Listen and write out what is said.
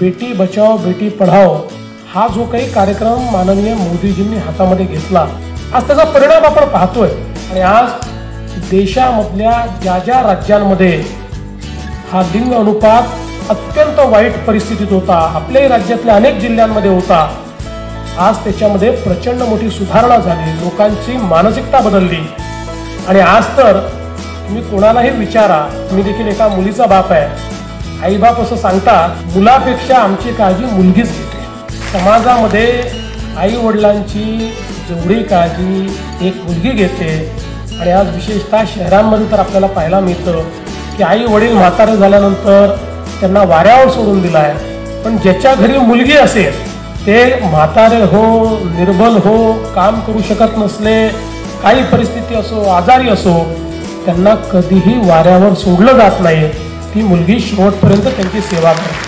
बेटी बचाओ बेटी पढाओ हा जो काही कार्यक्रम माननीय मोदीजींनी हातामध्ये घेतला आज त्याचा परिणाम आपण पाहतोय. आणि आज देशामधल्या ज्या ज्या राज्यांमध्ये हा लिंग अनुपात अत्यंत वाईट परिस्थितीत होता आपल्याही राज्यातल्या अनेक जिल्ह्यांमध्ये होता आज त्याच्यामध्ये प्रचंड मोठी सुधारणा झाली लोकांची मानसिकता बदलली. आणि आज तर तुम्ही कोणालाही विचारा मी देखील एका मुलीचा बाप आहे. आईबाप असं सांगता मुलापेक्षा आमची काळजी मुलगीच घेते. समाजामध्ये आई वडिलांची जेवढी काळजी एक मुलगी घेते आणि आज विशेषतः शहरांमध्ये तर आपल्याला पाहायला मिळतं की आई वडील म्हातारे झाल्यानंतर त्यांना वाऱ्यावर सोडून दिला आहे पण ज्याच्या घरी मुलगी असेल ते म्हातारे हो निर्बल हो काम करू शकत नसले काही परिस्थिती असो आजारी असो त्यांना कधीही वाऱ्यावर सोडलं जात नाही. ही मुलगी शेवटपर्यंत त्यांची सेवा करते.